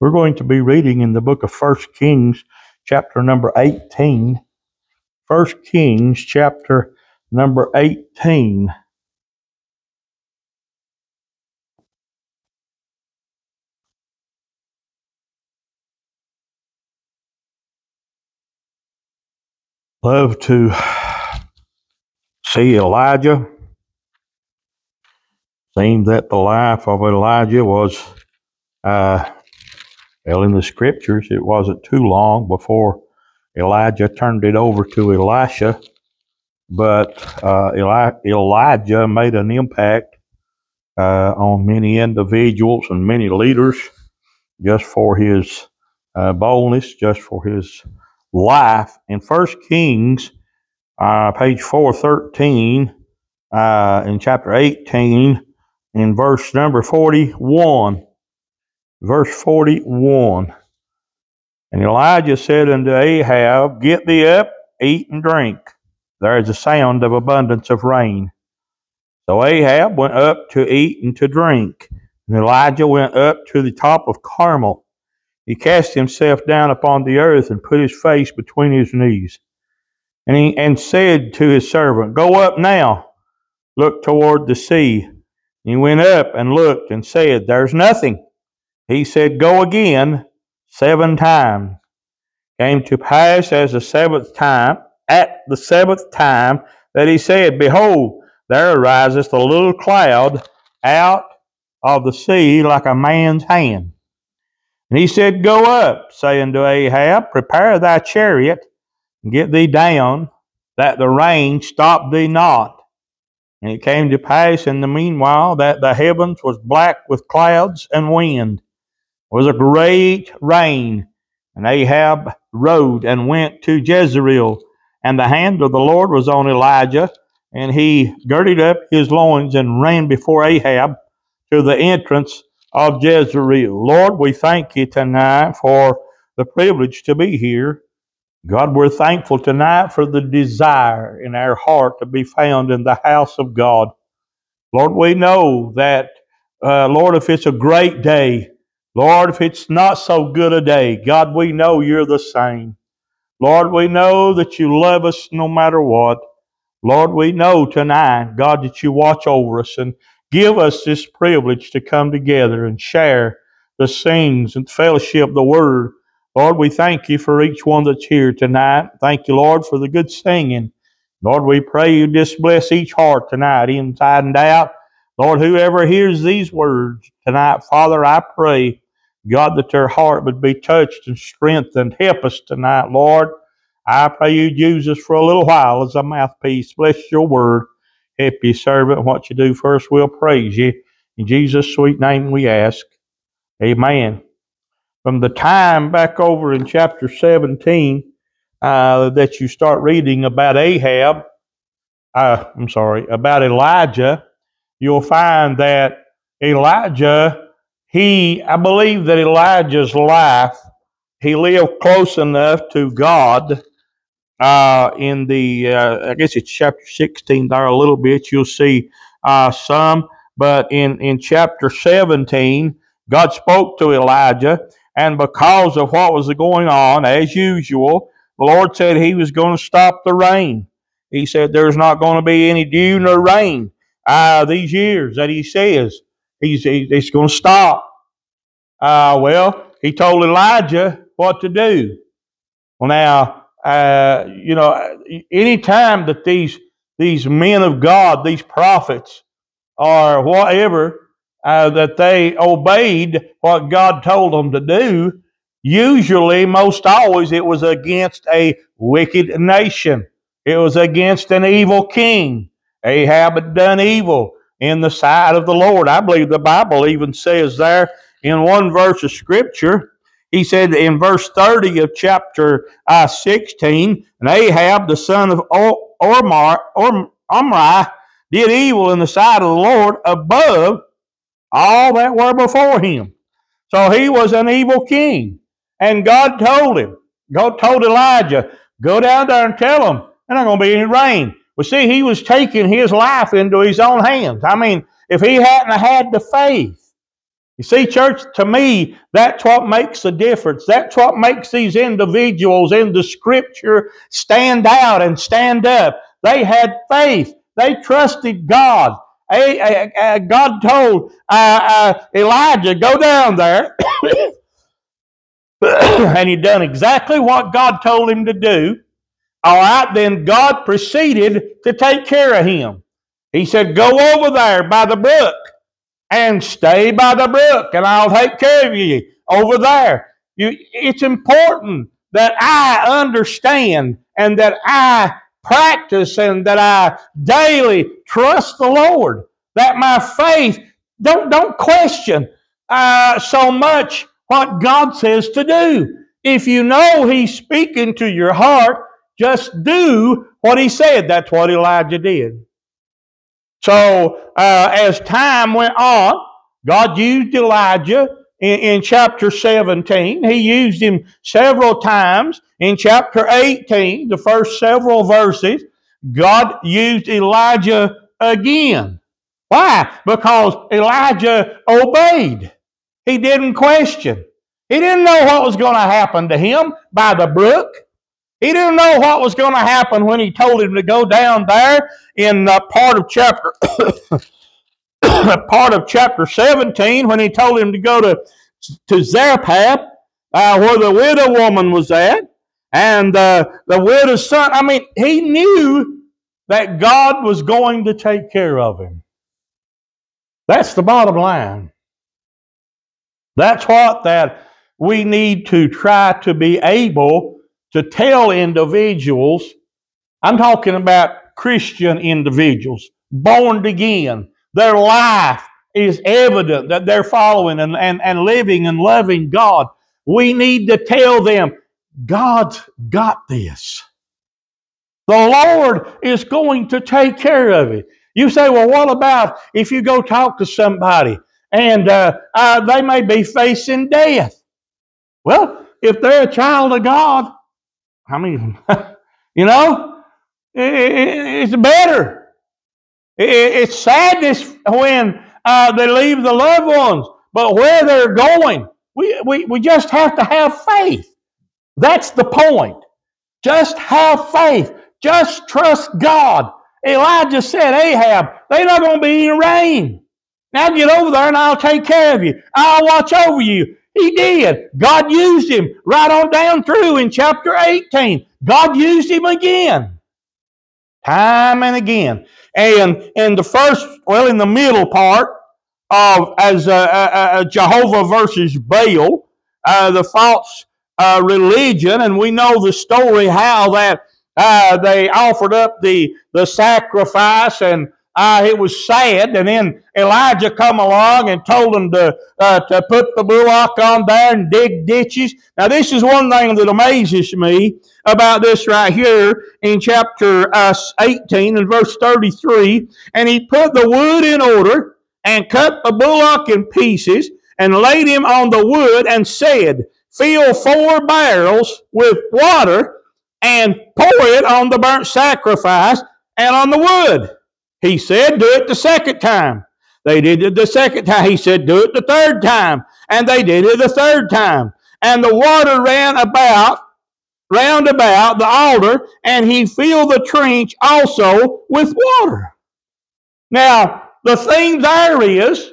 We're going to be reading in the book of First Kings, chapter number 18. First Kings, chapter number 18. Love to see Elijah. Seems that the life of Elijah was uh, well, in the scriptures, it wasn't too long before Elijah turned it over to Elisha, but uh, Eli- Elijah made an impact uh, on many individuals and many leaders just for his uh, boldness, just for his life. In First Kings, uh, page 413, uh, in chapter 18, in verse number 41, verse 41. And Elijah said unto Ahab, Get thee up, eat and drink. There is a sound of abundance of rain. So Ahab went up to eat and to drink. And Elijah went up to the top of Carmel. He cast himself down upon the earth and put his face between his knees. And he and said to his servant, Go up now, look toward the sea. he went up and looked and said, There's nothing. He said, Go again seven times. Came to pass as the seventh time, at the seventh time, that he said, Behold, there ariseth a little cloud out of the sea like a man's hand. And he said, Go up, saying to Ahab, Prepare thy chariot, and get thee down, that the rain stop thee not. And it came to pass in the meanwhile that the heavens was black with clouds and wind, was a great rain. And Ahab rode and went to Jezreel. And the hand of the Lord was on Elijah. And he girded up his loins and ran before Ahab to the entrance of Jezreel. Lord, we thank you tonight for the privilege to be here. God, we're thankful tonight for the desire in our heart to be found in the house of God. Lord, we know that, uh, Lord, if it's a great day, Lord, if it's not so good a day, God, we know you're the same. Lord, we know that you love us no matter what. Lord, we know tonight, God, that you watch over us and give us this privilege to come together and share the things and fellowship the word. Lord, we thank you for each one that's here tonight. Thank you, Lord, for the good singing. Lord, we pray you just bless each heart tonight, inside and out. Lord, whoever hears these words tonight, Father, I pray God, that their heart would be touched and strengthened. Help us tonight, Lord. I pray you use us for a little while as a mouthpiece. Bless your word. Help you, servant. What you do first, we'll praise you. In Jesus' sweet name we ask. Amen. From the time back over in chapter 17 uh, that you start reading about Ahab, uh, I'm sorry, about Elijah, you'll find that Elijah he, I believe that Elijah's life, he lived close enough to God. Uh, in the, uh, I guess it's chapter 16 there a little bit, you'll see uh, some. But in, in chapter 17, God spoke to Elijah, and because of what was going on, as usual, the Lord said He was going to stop the rain. He said there's not going to be any dew nor rain uh, these years that He says. He's, he's going to stop. Uh, well, he told Elijah what to do. Well, now, uh, you know, any time that these these men of God, these prophets, or whatever, uh, that they obeyed what God told them to do, usually, most always, it was against a wicked nation. It was against an evil king. Ahab had done evil in the sight of the Lord. I believe the Bible even says there in one verse of Scripture, he said in verse 30 of chapter uh, 16, and Ahab, the son of Ormar, Orm, Omri, did evil in the sight of the Lord above all that were before him. So he was an evil king. And God told him, God told Elijah, go down there and tell them, there's not going to be any rain. Well, see, he was taking his life into his own hands. I mean, if he hadn't had the faith You see, church, to me, that's what makes a difference. That's what makes these individuals in the scripture stand out and stand up. They had faith. They trusted God. God told uh, uh, Elijah, go down there. and he done exactly what God told him to do. All right, then God proceeded to take care of him. He said, Go over there by the brook and stay by the brook, and I'll take care of you over there. You, it's important that I understand and that I practice and that I daily trust the Lord. That my faith don't don't question uh, so much what God says to do. If you know He's speaking to your heart, just do what He said. That's what Elijah did. So, uh, as time went on, God used Elijah in, in, chapter 17. He used him several times. In chapter 18, the first several verses, God used Elijah again. Why? Because Elijah obeyed. He didn't question. He didn't know what was going to happen to him by the brook. He didn't know what was going to happen when he told him to go down there in uh, part of chapter part of chapter 17 when he told him to go to to Zarephath uh, where the widow woman was at and uh, the widow's son. I mean, he knew that God was going to take care of him. That's the bottom line. That's what that we need to try to be able to tell individuals, I'm talking about Christian individuals, born again, their life is evident that they're following and, and, and living and loving God. We need to tell them, God's got this. The Lord is going to take care of it. You say, well, what about if you go talk to somebody and uh, uh, they may be facing death? Well, if they're a child of God, I mean, you know, it's better. It's sadness when uh, they leave the loved ones, but where they're going, we, we, we just have to have faith. That's the point. Just have faith. Just trust God. Elijah said, Ahab, they're not going to be any rain. Now get over there and I'll take care of you. I'll watch over you. He did. God used him right on down through in chapter 18. God used him again. Time and again. And in the first, well, in the middle part of as uh, uh, uh Jehovah versus Baal, uh, the false uh, religion, and we know the story how that uh, they offered up the, the sacrifice and uh, it was sad. And then Elijah come along and told them to, uh, to put the bullock on there and dig ditches. Now, this is one thing that amazes me about this right here in chapter uh, 18 and verse 33. And he put the wood in order and cut the bullock in pieces and laid him on the wood and said, Fill four barrels with water and pour it on the burnt sacrifice and on the wood. He said, Do it the second time. They did it the second time. He said, Do it the third time. And they did it the third time. And the water ran about, round about the altar, and he filled the trench also with water. Now, the thing there is,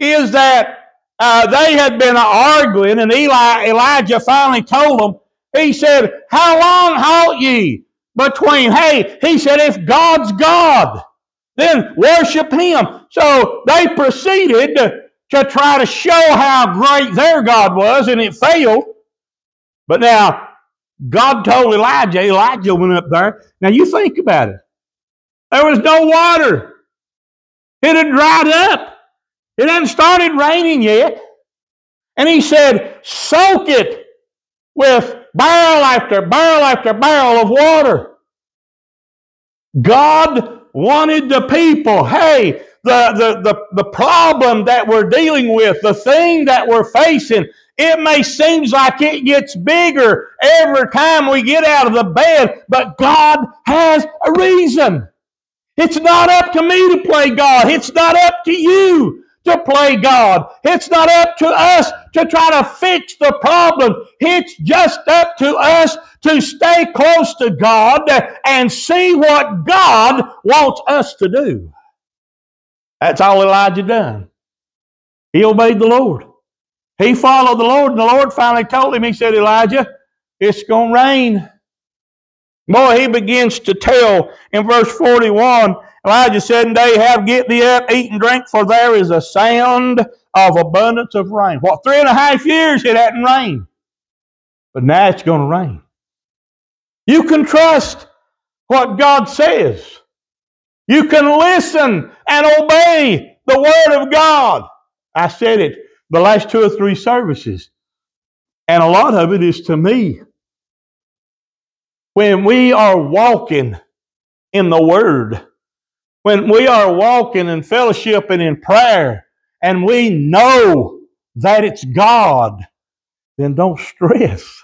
is that uh, they had been arguing, and Eli, Elijah finally told them, he said, How long halt ye between? Hey, he said, if God's God, then worship him. So they proceeded to, try to show how great their God was, and it failed. But now, God told Elijah, Elijah went up there. Now you think about it. There was no water. It had dried up. It hadn't started raining yet. And he said, soak it with barrel after barrel after barrel of water. God wanted the people, hey, the, the, the, the problem that we're dealing with, the thing that we're facing, it may seem like it gets bigger every time we get out of the bed, but God has a reason. It's not up to me to play God. It's not up to you to play God. It's not up to us to try to fix the problem. It's just up to us to stay close to God and see what God wants us to do. That's all Elijah done. He obeyed the Lord. He followed the Lord, and the Lord finally told him, He said, Elijah, it's going to rain. Boy, he begins to tell in verse 41 Elijah said unto Ahab Get thee up, eat and drink, for there is a sound of abundance of rain. What, three and a half years it hadn't rained. But now it's going to rain. You can trust what God says. You can listen and obey the Word of God. I said it the last two or three services. And a lot of it is to me. When we are walking in the Word, when we are walking in fellowship and in prayer, and we know that it's God, then don't stress.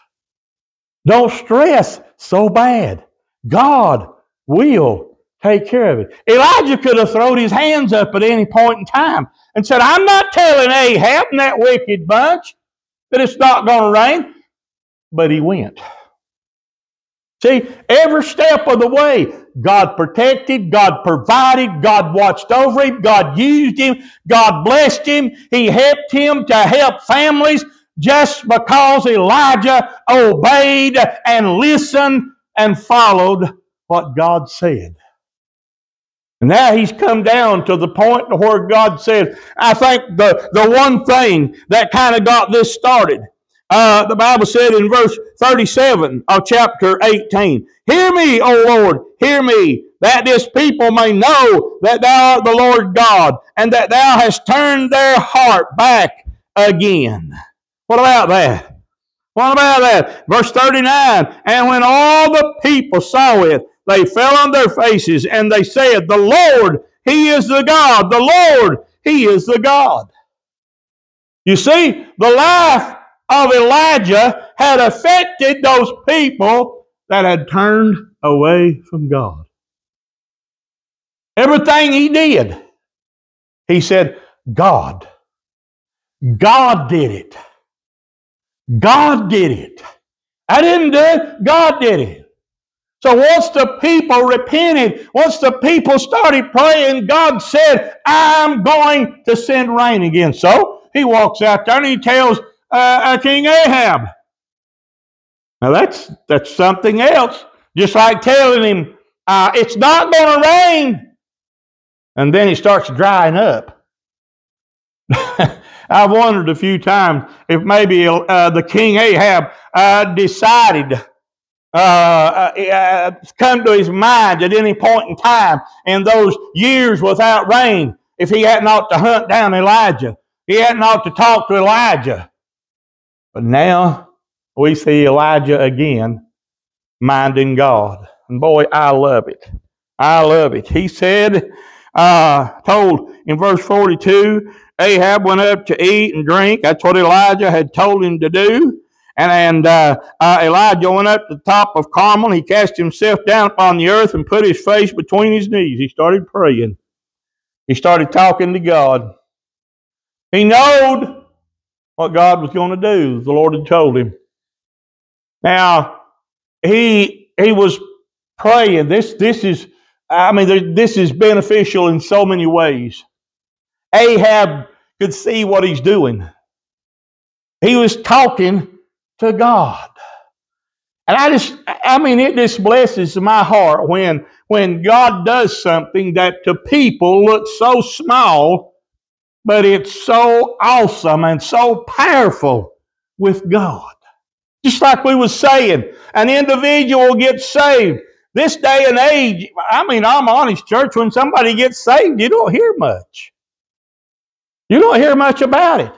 Don't stress so bad. God will take care of it. Elijah could have thrown his hands up at any point in time and said, I'm not telling Ahab and that wicked bunch that it's not going to rain. But he went. See, every step of the way, God protected, God provided, God watched over him, God used him, God blessed him, He helped him to help families just because Elijah obeyed and listened and followed what God said. And now he's come down to the point where God said, I think the, the one thing that kind of got this started uh, the Bible said in verse 37 of chapter 18, Hear me, O Lord, hear me, that this people may know that thou art the Lord God, and that thou hast turned their heart back again. What about that? What about that? Verse 39, And when all the people saw it, they fell on their faces, and they said, The Lord, He is the God. The Lord, He is the God. You see, the life of Elijah had affected those people that had turned away from God. Everything he did, he said, God. God did it. God did it. I didn't do it. God did it. So once the people repented, once the people started praying, God said, I'm going to send rain again. So he walks out there and he tells uh, uh, King Ahab. Now that's that's something else. Just like telling him uh, it's not going to rain, and then it starts drying up. I've wondered a few times if maybe uh, the king Ahab uh, decided uh, uh, come to his mind at any point in time in those years without rain, if he hadn't ought to hunt down Elijah, he hadn't ought to talk to Elijah. But now we see Elijah again minding God. And boy, I love it. I love it. He said, uh, told in verse 42, Ahab went up to eat and drink. That's what Elijah had told him to do. And, and uh, uh, Elijah went up to the top of Carmel. He cast himself down upon the earth and put his face between his knees. He started praying. He started talking to God. He knowed what God was going to do. The Lord had told him. Now, he he was praying. This this is I mean this is beneficial in so many ways. Ahab could see what he's doing. He was talking to God. And I just I mean it just blesses my heart when when God does something that to people looks so small but it's so awesome and so powerful with God. Just like we was saying, an individual gets saved. This day and age, I mean, I'm honest, church, when somebody gets saved, you don't hear much. You don't hear much about it.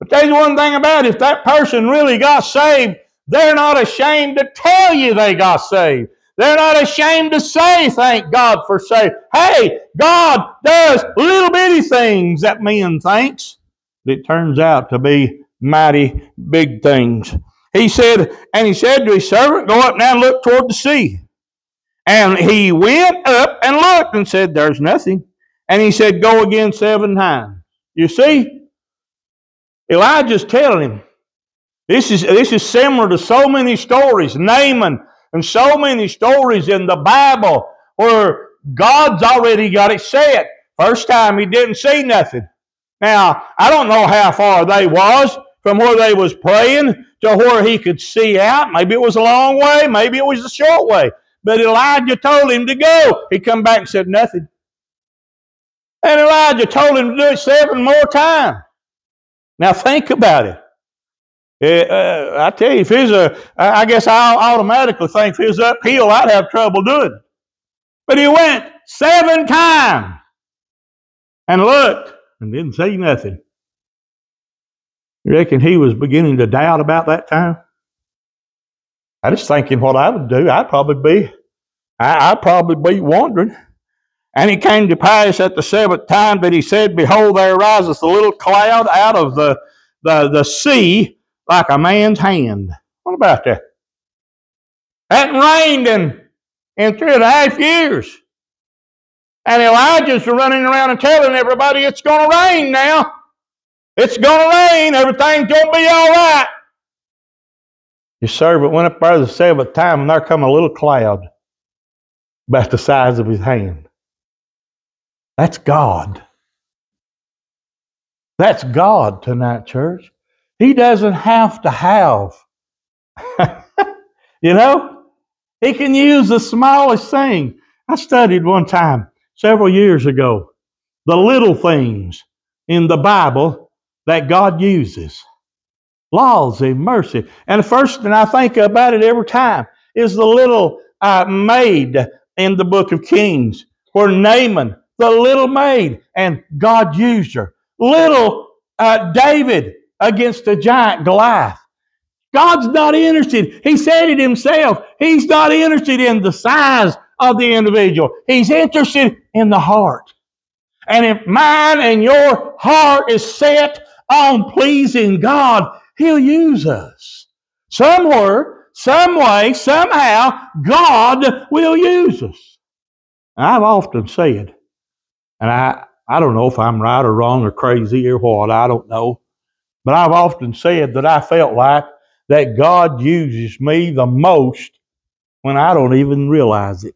But there's one thing about it, if that person really got saved, they're not ashamed to tell you they got saved. They're not ashamed to say, thank God for saying, hey, God does little bitty things that men thinks. It turns out to be mighty big things. He said, and he said to his servant, Go up now and look toward the sea. And he went up and looked and said, There's nothing. And he said, Go again seven times. You see? Elijah's telling him. This is, this is similar to so many stories, Naaman, and so many stories in the Bible where God's already got it set. First time he didn't see nothing. Now, I don't know how far they was from where they was praying to where he could see out. Maybe it was a long way, maybe it was a short way. But Elijah told him to go. He come back and said nothing. And Elijah told him to do it seven more times. Now think about it. it uh, I tell you, if he's a, I guess I automatically think if it's uphill, I'd have trouble doing it. But he went seven times and looked and didn't say nothing. You reckon he was beginning to doubt about that time? I was thinking what I would do. I'd probably be, I, would probably be wondering. And it came to pass at the seventh time that he said, Behold, there rises a little cloud out of the, the, the sea like a man's hand. What about that? Hadn't rained in, in three and a half years. And Elijah's running around and telling everybody it's going to rain now. It's going to rain. Everything's going to be all right. Your servant went up there the seventh time, and there come a little cloud about the size of his hand. That's God. That's God tonight, church. He doesn't have to have. you know? He can use the smallest thing. I studied one time, several years ago, the little things in the Bible that God uses. Laws and mercy. And the first thing I think about it every time is the little uh, maid in the book of Kings where Naaman, the little maid, and God used her. Little uh, David against the giant Goliath. God's not interested. He said it himself. He's not interested in the size of the individual. He's interested in the heart. And if mine and your heart is set on pleasing God, He'll use us. Somewhere, some way, somehow, God will use us. I've often said, and I, I don't know if I'm right or wrong or crazy or what, I don't know. But I've often said that I felt like that God uses me the most when I don't even realize it.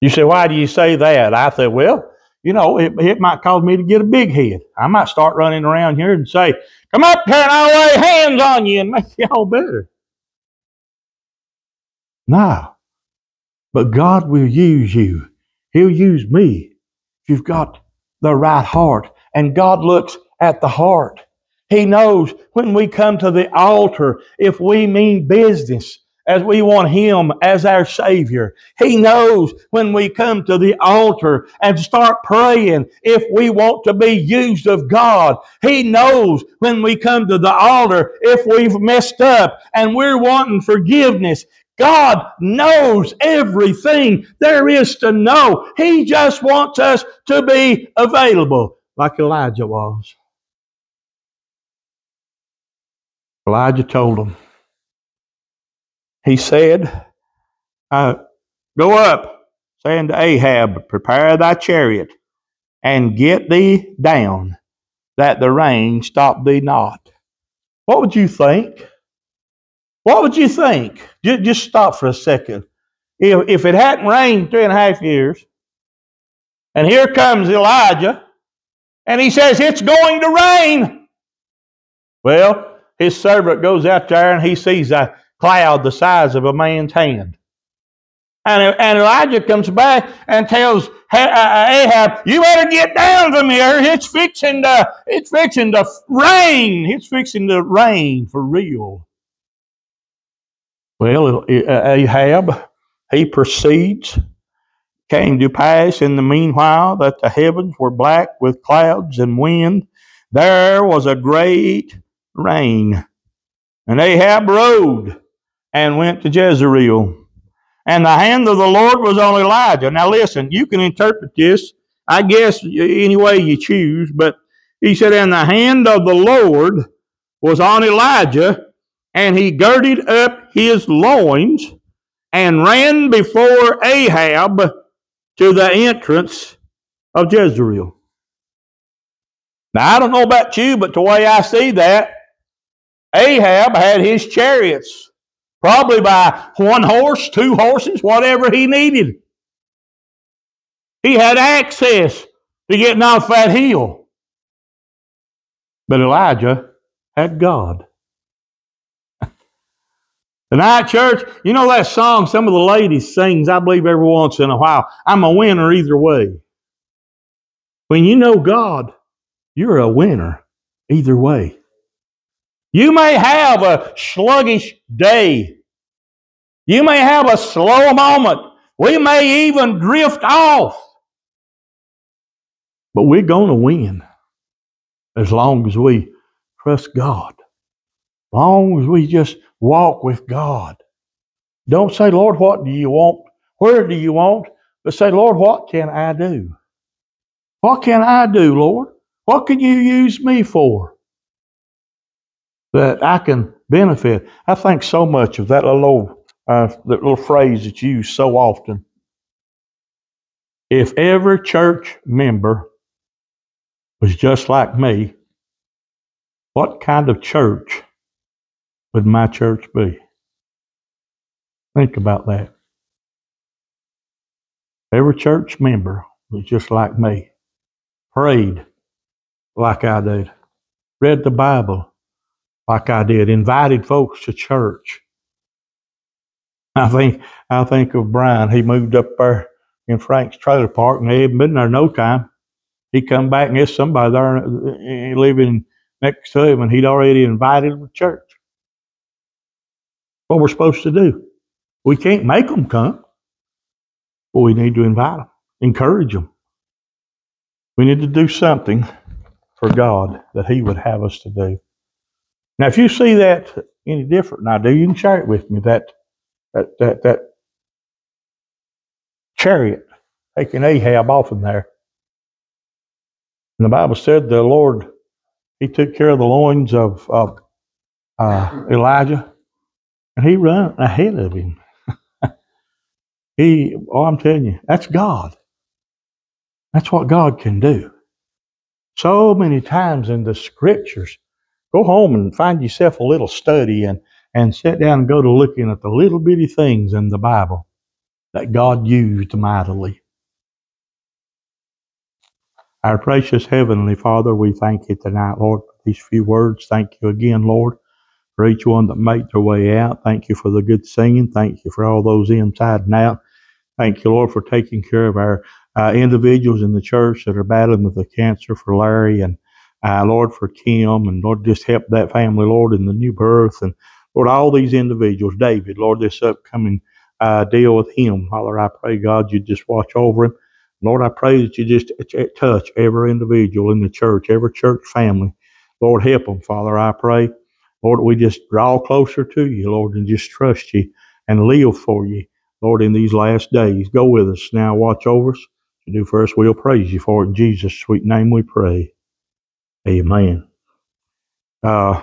You say, why do you say that? I said, well, you know, it, it might cause me to get a big head. I might start running around here and say, Come up here and I'll lay hands on you and make you all better. No. But God will use you. He'll use me if you've got the right heart. And God looks at the heart. He knows when we come to the altar, if we mean business, as we want Him as our Savior. He knows when we come to the altar and start praying if we want to be used of God. He knows when we come to the altar if we've messed up and we're wanting forgiveness. God knows everything there is to know. He just wants us to be available like Elijah was. Elijah told him, he said, uh, Go up, saying to Ahab, Prepare thy chariot, and get thee down, that the rain stop thee not. What would you think? What would you think? Just, just stop for a second. If, if it hadn't rained three and a half years, and here comes Elijah, and he says, It's going to rain. Well, his servant goes out there and he sees a cloud the size of a man's hand. And, and Elijah comes back and tells uh, uh, Ahab, "You better get down from here. It's fixing to, it's fixing to rain. It's fixing to rain for real." Well, Ahab, he proceeds. Came to pass in the meanwhile that the heavens were black with clouds and wind. There was a great rain, and Ahab rode and went to Jezreel. And the hand of the Lord was on Elijah. Now listen, you can interpret this, I guess, any way you choose, but he said, And the hand of the Lord was on Elijah, and he girded up his loins and ran before Ahab to the entrance of Jezreel. Now, I don't know about you, but the way I see that, Ahab had his chariots, probably by one horse, two horses, whatever he needed. He had access to getting off that hill. But Elijah had God. Tonight, church, you know that song some of the ladies sings, I believe, every once in a while. I'm a winner either way. When you know God, you're a winner either way. You may have a sluggish day. You may have a slow moment. We may even drift off. But we're going to win as long as we trust God. As long as we just walk with God. Don't say, Lord, what do you want? Where do you want? But say, Lord, what can I do? What can I do, Lord? What can you use me for? That I can benefit. I think so much of that little, uh, that little phrase that's used so often. If every church member was just like me, what kind of church would my church be? Think about that. Every church member was just like me, prayed like I did, read the Bible like I did, invited folks to church. I think I think of Brian. He moved up there in Frank's trailer park, and he hadn't been there no time. He come back and there's somebody there uh, living next to him, and he'd already invited them to church. What we're supposed to do? We can't make them come, but we need to invite them, encourage them. We need to do something for God that He would have us to do. Now, if you see that any different than I do, you can share it with me. That that that that chariot taking Ahab off in there. And the Bible said the Lord He took care of the loins of of uh, Elijah, and He ran ahead of him. he, oh, I'm telling you, that's God. That's what God can do. So many times in the scriptures, go home and find yourself a little study and, and sit down and go to looking at the little bitty things in the Bible that God used mightily. Our precious Heavenly Father, we thank you tonight, Lord, for these few words. Thank you again, Lord, for each one that made their way out. Thank you for the good singing. Thank you for all those inside and out. Thank you, Lord, for taking care of our uh, individuals in the church that are battling with the cancer for Larry and uh, Lord for Kim and Lord just help that family, Lord, in the new birth and Lord, all these individuals, David, Lord, this upcoming uh, deal with him. Father, I pray, God, you just watch over him. Lord, I pray that you just touch every individual in the church, every church family. Lord, help them, Father, I pray. Lord, we just draw closer to you, Lord, and just trust you and live for you, Lord, in these last days. Go with us now. Watch over us do for us, we'll praise you for it. In Jesus' sweet name we pray. Amen. Uh,